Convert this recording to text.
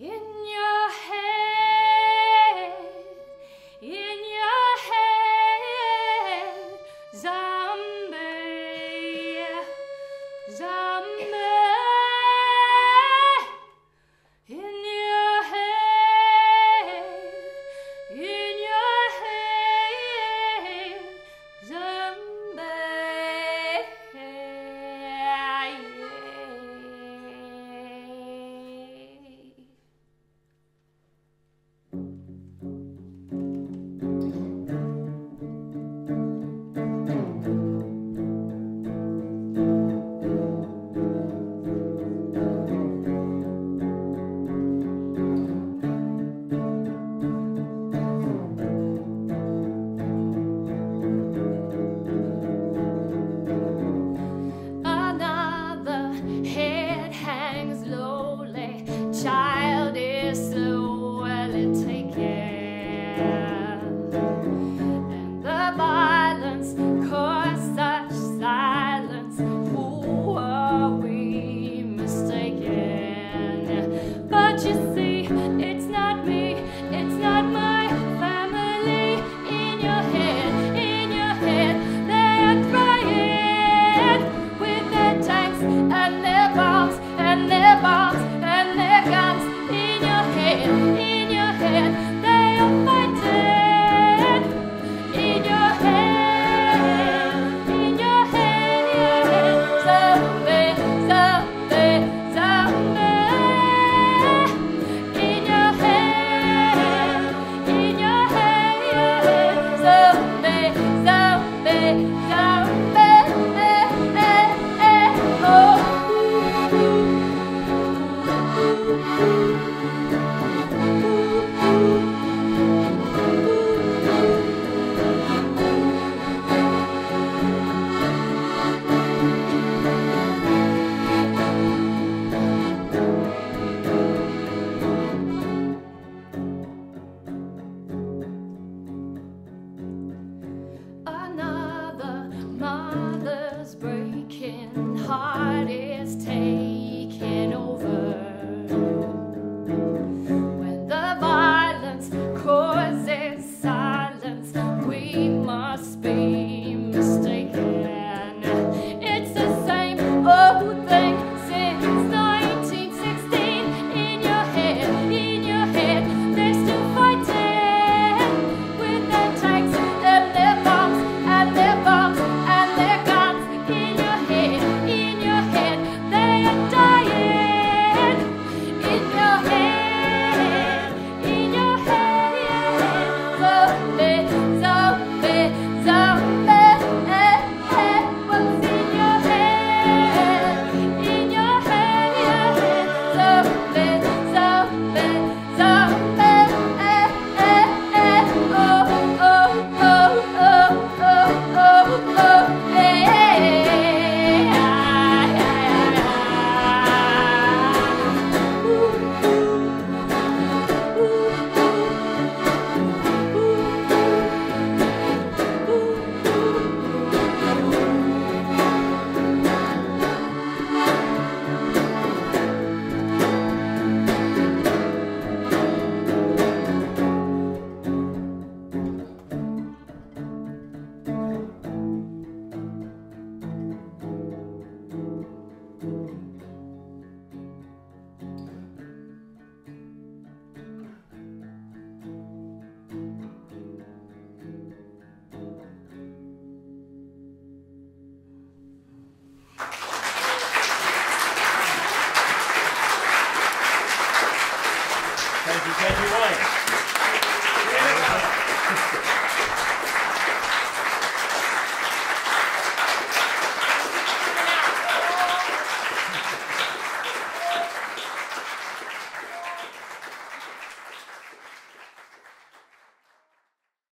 In. listen. heart is taken. Thank you, thank you, Ryan.